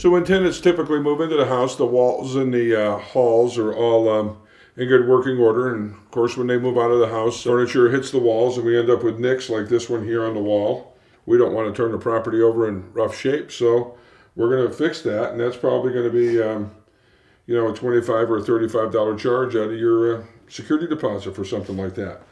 So when tenants typically move into the house, the walls and the uh, halls are all um, in good working order. And of course, when they move out of the house, furniture hits the walls, and we end up with nicks like this one here on the wall. We don't want to turn the property over in rough shape, so we're going to fix that, and that's probably going to be, um, you know, a twenty-five or thirty-five dollar charge out of your uh, security deposit for something like that.